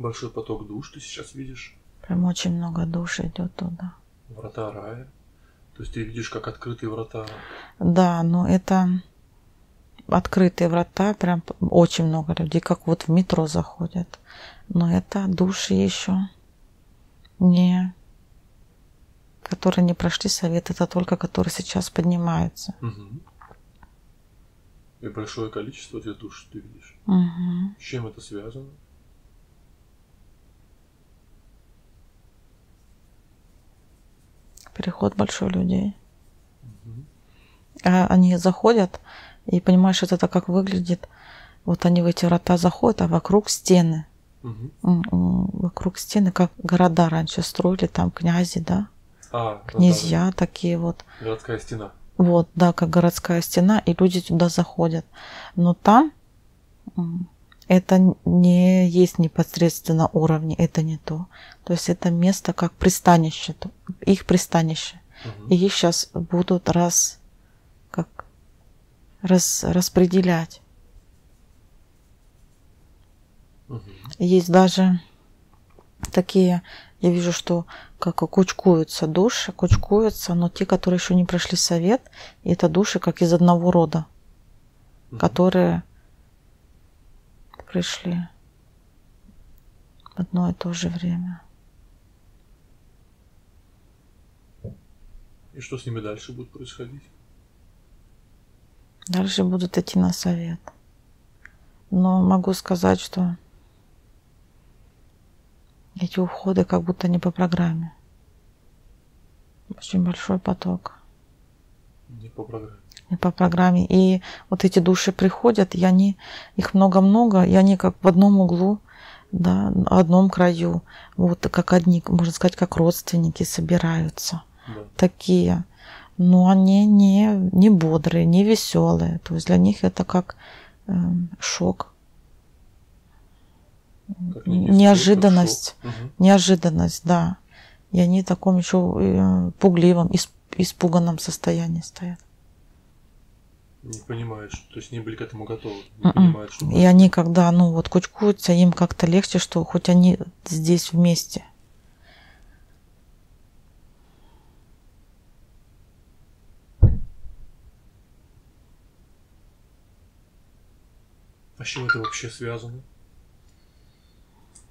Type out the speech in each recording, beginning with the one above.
Большой поток душ ты сейчас видишь. Прям очень много душ идет туда. Врата рая. То есть ты видишь, как открытые врата. Да, но это открытые врата, прям очень много людей, как вот в метро заходят. Но это души еще не которые не прошли совет, это только которые сейчас поднимаются. Угу. И большое количество этих душ ты видишь. Угу. С чем это связано? Переход большой людей. Угу. А они заходят, и понимаешь, это как выглядит. Вот они в эти врата заходят, а вокруг стены. Угу. Вокруг стены, как города раньше строили, там князи, да? А, ну Князья да, такие вот. городская стена. Вот, да, как городская стена, и люди туда заходят. Но там это не есть непосредственно уровни, это не то. То есть это место как пристанище, их пристанище. Мгм. И их сейчас будут раз, как, раз, распределять. Мгм. Есть даже такие, я вижу, что как кучкуются души, кучкуются, но те, которые еще не прошли совет, и это души как из одного рода, Мгм. которые пришли в одно и то же время. И что с ними дальше будет происходить? Дальше будут идти на совет. Но могу сказать, что эти уходы как будто не по программе. Очень большой поток. Не по программе. По программе. И вот эти души приходят, и они, их много-много, и они как в одном углу, да, на одном краю, вот как одни, можно сказать, как родственники собираются. Да. Такие. Но они не, не бодрые, не веселые. То есть для них это как эм, шок, Как неожиданность. шок. Неожиданность, да. И они в таком еще э, пугливом, ис- испуганном состоянии стоят. Не понимают, что, то есть не были к этому готовы. Не Мгм. понимают, что И они, когда, ну, вот кучкуются, им как-то легче, что хоть они здесь вместе. А с чем это вообще связано?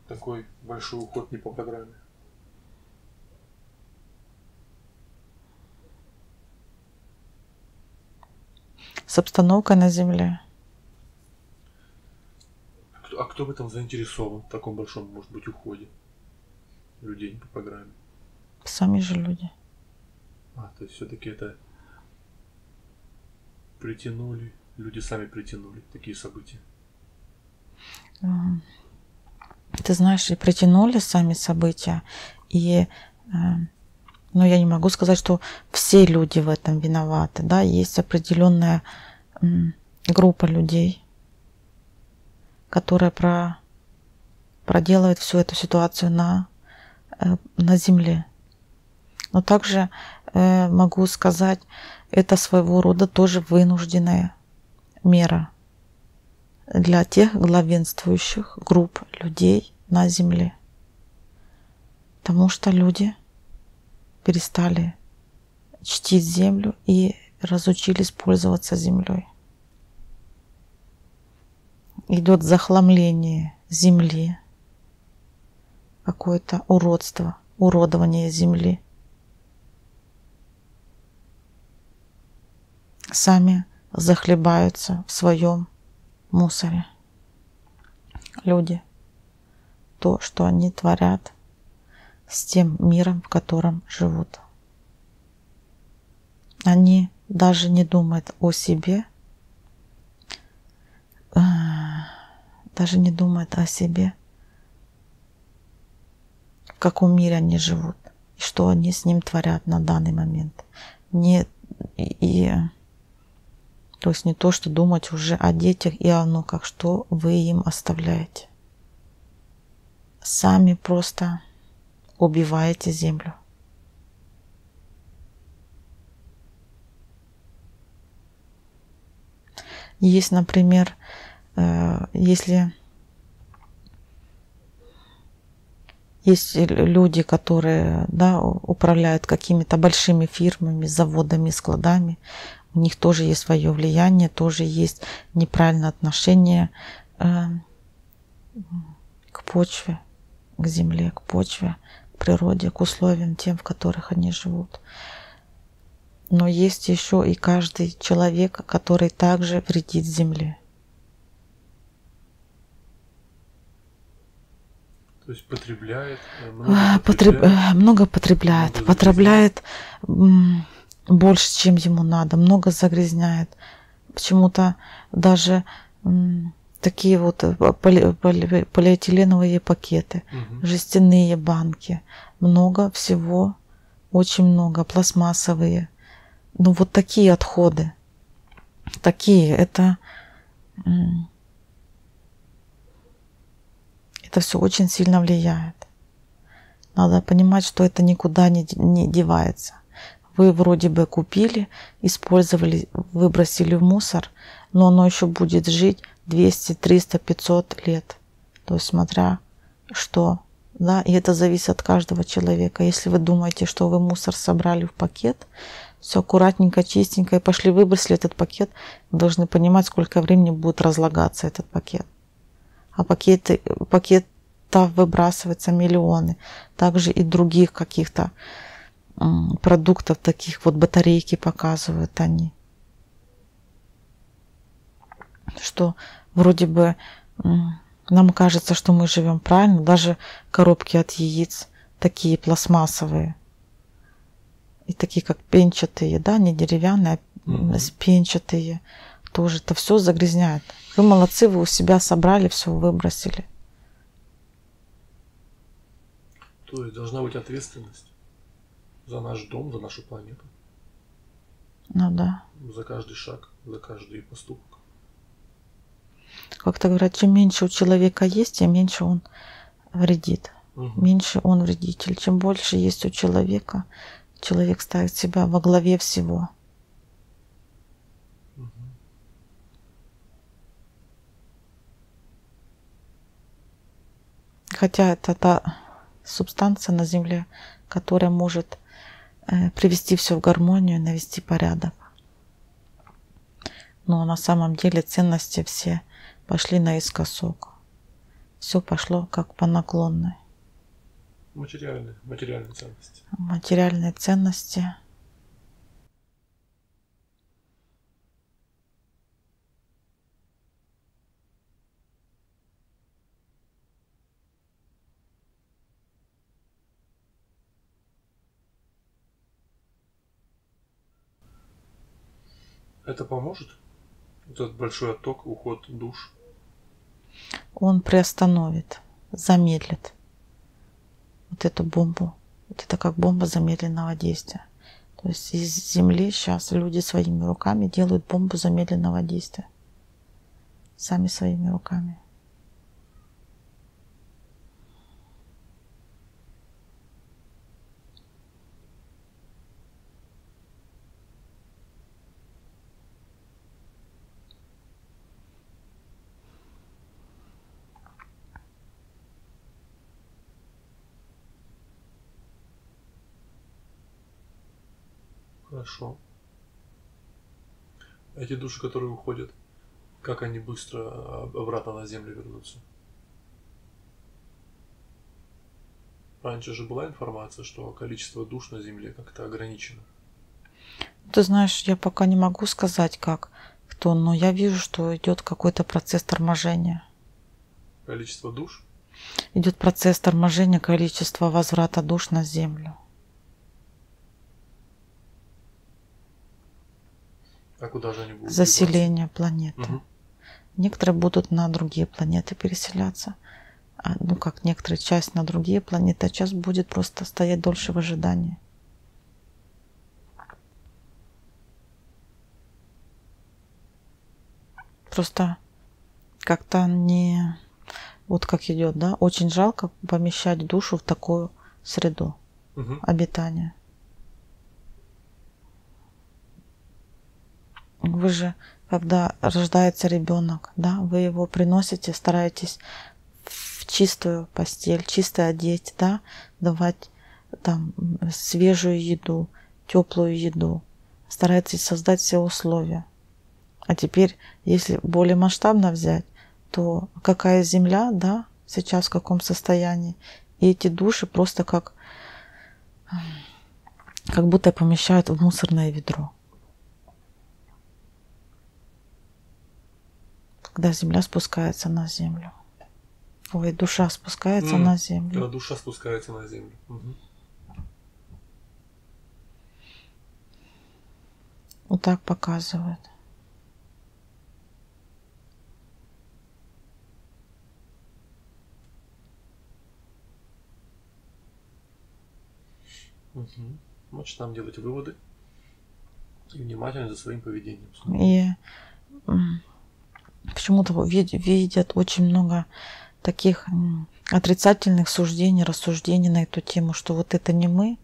Такой большой уход не по программе. С обстановкой на земле. А кто, а кто в этом заинтересован, в таком большом, может быть, уходе людей по программе? Сами же люди. А, то есть все-таки это притянули, люди сами притянули такие события. М. Ты знаешь, и притянули сами события. И, ну, я не могу сказать, что все люди в этом виноваты. Да, есть определенная группа людей, которая про, проделывает всю эту ситуацию на, э, на земле. Но также э, могу сказать, это своего рода тоже вынужденная мера для тех главенствующих групп людей на Земле. Потому что люди перестали чтить Землю и разучились пользоваться Землей. Идет захламление Земли, какое-то уродство, уродование Земли. Сами захлебаются в своем мусоре. Люди. То, что они творят с тем миром, в котором живут. Они даже не думают о себе, э, даже не думают о себе, в каком мире они живут, и что они с ним творят на данный момент. Не, и, то есть не то, что думать уже о детях и о внуках, что вы им оставляете. Сами просто убиваете землю. Есть, например, э, если Есть люди, которые да, управляют какими-то большими фирмами, заводами, складами. У них тоже есть свое влияние, тоже есть неправильное отношение э, к почве, к земле, к почве, природе, к условиям тем, в которых они живут. Но есть еще и каждый человек, который также вредит земле. То есть потребляет, э, много а, потребляет, Потреб... много потребляет, много потребляет больше, чем ему надо, много загрязняет. Почему-то даже такие вот э, поли, поли, полиэтиленовые пакеты, угу. жестяные банки, много всего, очень много, пластмассовые. Ну вот такие отходы, такие, это это все очень сильно влияет. Надо понимать, что это никуда не, не девается. Вы вроде бы купили, использовали, выбросили в мусор, но оно еще будет жить 200, 300, 500 лет. То есть смотря что. Да, и это зависит от каждого человека. Если вы думаете, что вы мусор собрали в пакет, все аккуратненько, чистенько, и пошли выбросили этот пакет, вы должны понимать, сколько времени будет разлагаться этот пакет а пакеты, пакетов выбрасываются миллионы. Также и других каких-то продуктов, таких вот батарейки показывают они. Что вроде бы нам кажется, что мы живем правильно, даже коробки от яиц такие пластмассовые. И такие как пенчатые, да, не деревянные, а mm-hmm. пенчатые тоже это все загрязняет. Вы молодцы, вы у себя собрали, все выбросили. То есть должна быть ответственность за наш дом, за нашу планету. Ну да. За каждый шаг, за каждый поступок. Как-то говорят, чем меньше у человека есть, тем меньше он вредит. Угу. Меньше он вредитель. Чем больше есть у человека, человек ставит себя во главе всего. Хотя это та субстанция на Земле, которая может э, привести все в гармонию, навести порядок. Но на самом деле ценности все пошли наискосок. Все пошло как по наклонной. Материальные, материальные ценности. Материальные ценности – Это поможет? Этот большой отток, уход душ? Он приостановит, замедлит вот эту бомбу. Вот это как бомба замедленного действия. То есть из земли сейчас люди своими руками делают бомбу замедленного действия. Сами своими руками. Хорошо. Эти души, которые уходят, как они быстро обратно на землю вернутся? Раньше же была информация, что количество душ на Земле как-то ограничено. Ты знаешь, я пока не могу сказать, как кто, но я вижу, что идет какой-то процесс торможения. Количество душ? Идет процесс торможения количества возврата душ на Землю. А куда же они будут? Заселение планеты. Угу. Некоторые будут на другие планеты переселяться. А, ну, как некоторые часть на другие планеты, а часть будет просто стоять дольше в ожидании. Просто как-то не... Вот как идет, да? Очень жалко помещать душу в такую среду угу. обитания. Вы же, когда рождается ребенок, да, вы его приносите, стараетесь в чистую постель, чисто одеть, да, давать там свежую еду, теплую еду. Старайтесь создать все условия. А теперь, если более масштабно взять, то какая земля, да, сейчас в каком состоянии. И эти души просто как, как будто помещают в мусорное ведро. Когда земля спускается на землю. Ой, душа спускается М, на землю. Когда душа спускается на землю. Мгм. Вот так показывает. Мгм. Значит, нам делать выводы и внимательно за своим поведением. И почему-то вид- видят очень много таких отрицательных суждений, рассуждений на эту тему, что вот это не мы,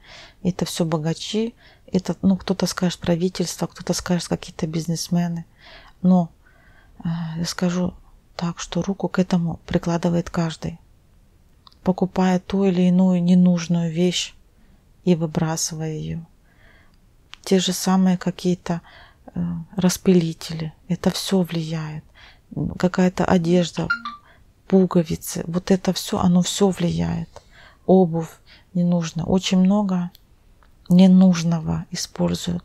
это все богачи, это, ну, кто-то скажет правительство, кто-то скажет какие-то бизнесмены. Но э, я скажу так, что руку к этому прикладывает каждый. Покупая ту или иную ненужную вещь и выбрасывая ее. Те же самые какие-то распылители. Это все влияет. Какая-то одежда, пуговицы. Вот это все, оно все влияет. Обувь ненужная. Очень много ненужного используют.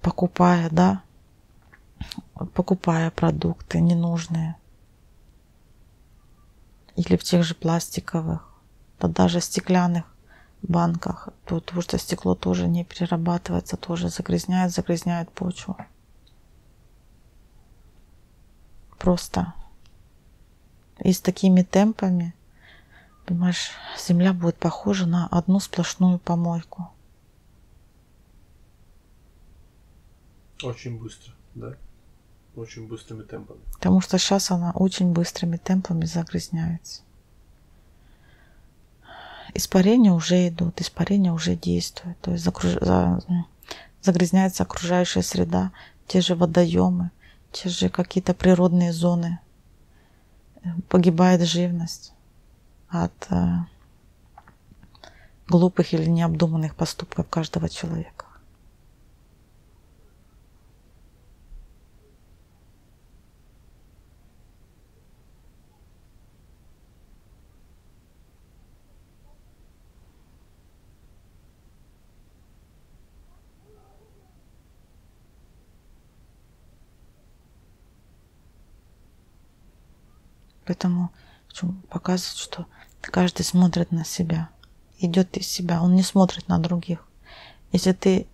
Покупая, да, покупая продукты ненужные. Или в тех же пластиковых, да даже стеклянных банках, то- потому что стекло тоже не перерабатывается, тоже загрязняет, загрязняет почву. Просто. И с такими темпами, понимаешь, земля будет похожа на одну сплошную помойку. Очень быстро, да? Очень быстрыми темпами. Потому что сейчас она очень быстрыми темпами загрязняется. Испарения уже идут, испарения уже действуют. То есть загрязняется окружающая среда, те же водоемы, те же какие-то природные зоны. Погибает живность от э, глупых или необдуманных поступков каждого человека. Поэтому хочу показывать, что каждый смотрит на себя, идет из себя, он не смотрит на других. Если ты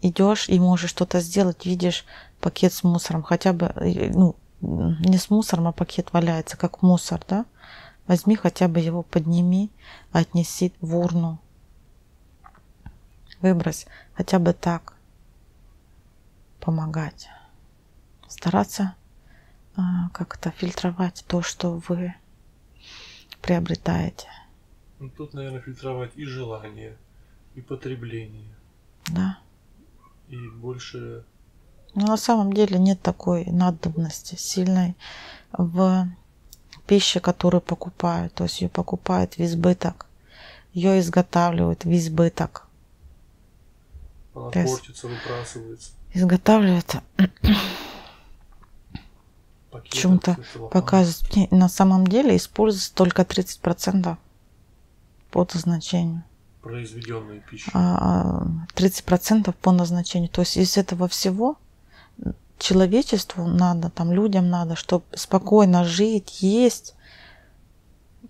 идешь и можешь что-то сделать, видишь пакет с мусором, хотя бы, э, ну, не с мусором, а пакет валяется, как мусор, да, возьми хотя бы его, подними, отнеси в урну, выбрось, хотя бы так, помогать, стараться как-то фильтровать то, что вы приобретаете, Ну, тут, наверное, фильтровать и желание, и потребление, да. и больше Но на самом деле нет такой надобности сильной в пище, которую покупают. То есть ее покупают в избыток. Ее изготавливают в избыток. она портится, выбрасывается. Изготавливают, чем-то показывают. Не, На самом деле используется только 30% по назначению. Произведенная пища. а 30% по назначению. То есть из этого всего человечеству надо, там людям надо, чтобы спокойно жить, есть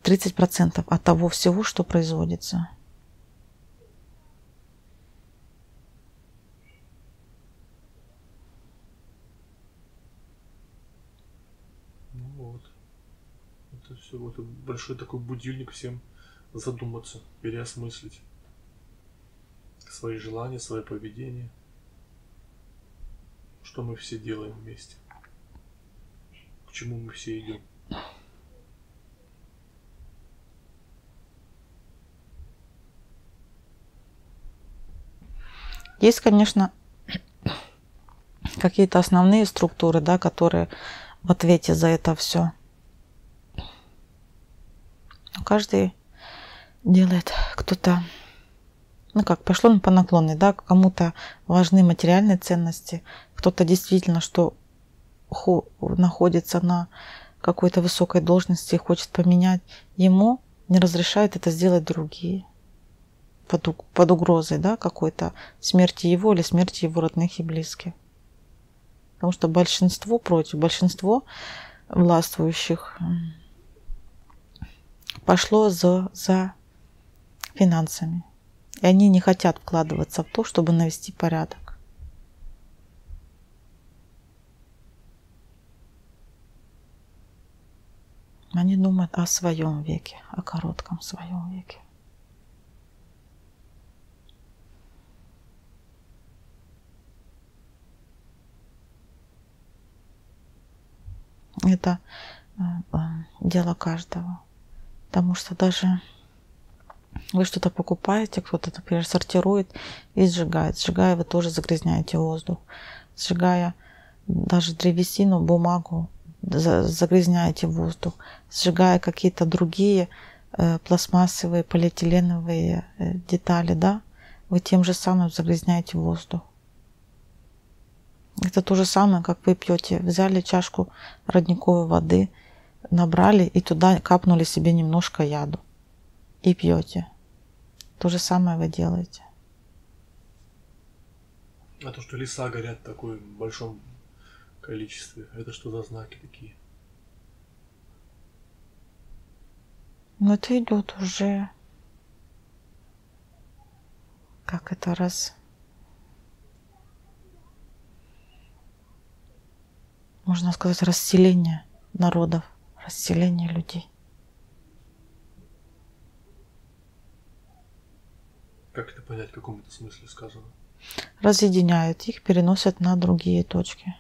30% от того всего, что производится. Ну вот. Это все вот большой такой будильник всем задуматься, переосмыслить свои желания, свое поведение. Что мы все делаем вместе. К чему мы все идем. Есть, конечно, какие-то основные структуры, да, которые в ответе за это все. Каждый делает кто-то, ну как, пошло по наклонной, да, кому-то важны материальные ценности, кто-то действительно, что находится на какой-то высокой должности и хочет поменять, ему не разрешают это сделать другие под, под угрозой да, какой-то смерти его или смерти его родных и близких. Потому что большинство против, большинство властвующих пошло за, за финансами. И они не хотят вкладываться в то, чтобы навести порядок. Они думают о своем веке, о коротком своем веке. Это э, э, дело каждого. Потому что даже вы что-то покупаете, кто-то, например, сортирует и сжигает. Сжигая, вы тоже загрязняете воздух. Сжигая даже древесину, бумагу, загрязняете воздух. Сжигая какие-то другие э, пластмассовые, полиэтиленовые э, детали, да, вы тем же самым загрязняете воздух. Это то же самое, как вы пьете. Взяли чашку родниковой воды, набрали и туда капнули себе немножко яду. И пьете. То же самое вы делаете. А то, что леса горят в такой большом количестве, это что за знаки такие? Ну, это идет уже как это раз можно сказать, расселение народов, расселение людей. Как это понять, в каком это смысле сказано? Разъединяют их, переносят на другие точки.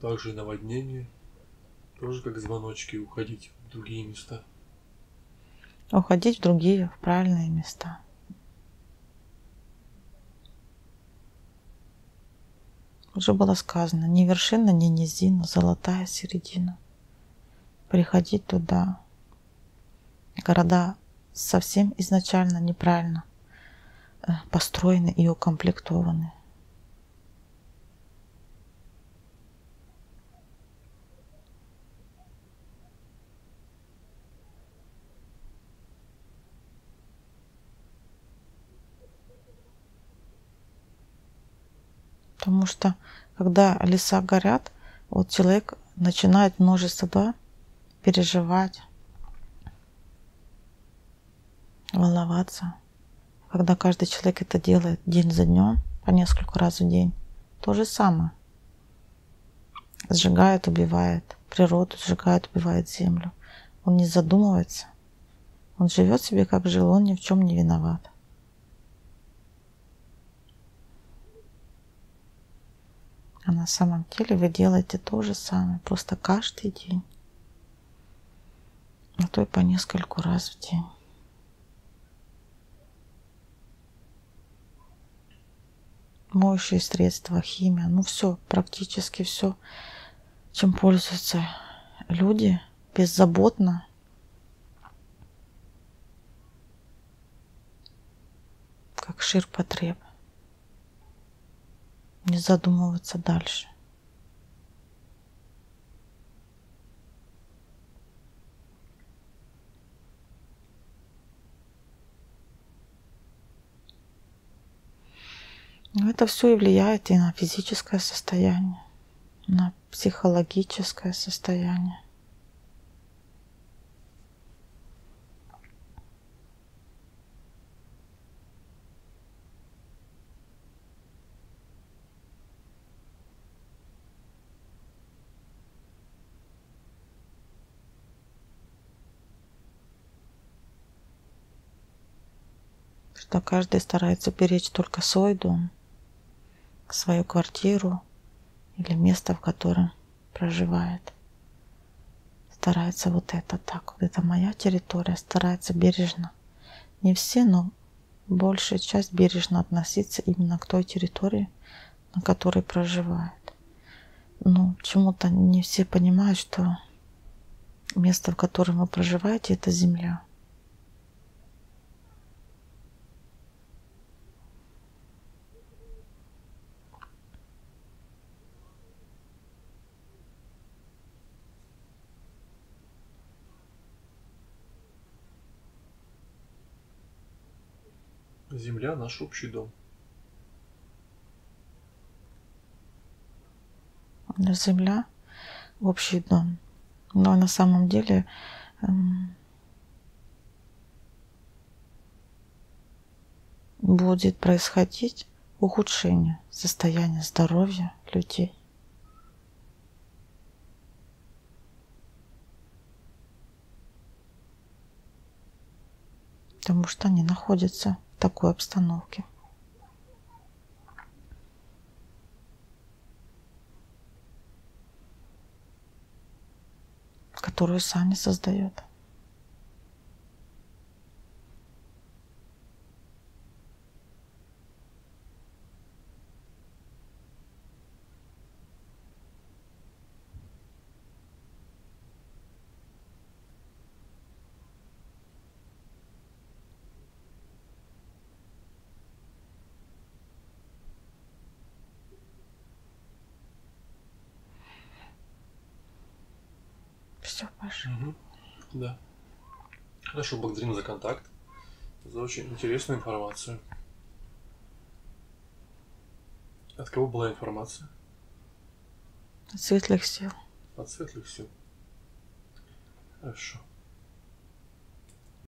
Также наводнение, тоже как звоночки, уходить в другие места. Уходить в другие, в правильные места. Уже было сказано, ни вершина, ни низина, золотая середина. Приходить туда. Города совсем изначально неправильно э, построены и укомплектованы. Потому что когда леса горят, вот человек начинает множество да, переживать, волноваться. Когда каждый человек это делает день за днем, по несколько раз в день, то же самое. Сжигает, убивает природу, сжигает, убивает землю. Он не задумывается. Он живет себе, как жил, он ни в чем не виноват. А на самом деле вы делаете то же самое, просто каждый день. А то и по нескольку раз в день. Моющие средства, химия, ну все, практически все, чем пользуются люди беззаботно. Как ширпотреб не задумываться дальше. Это все и влияет и на физическое состояние, на психологическое состояние. Что каждый старается беречь только свой дом, свою квартиру или место, в котором проживает. Старается вот это так, вот это моя территория, старается бережно. Не все, но большая часть бережно относиться именно к той территории, на которой проживает. Но почему-то не все понимают, что место, в котором вы проживаете, это земля. Земля наш общий дом. Земля общий дом. Но на самом деле эм, будет происходить ухудшение состояния здоровья людей. Потому что они находятся такой обстановке. которую сами создают. Все, Паша. Угу. Да. Хорошо, благодарим за контакт, за очень интересную информацию. От кого была информация? От светлых сил. От светлых сил. Хорошо.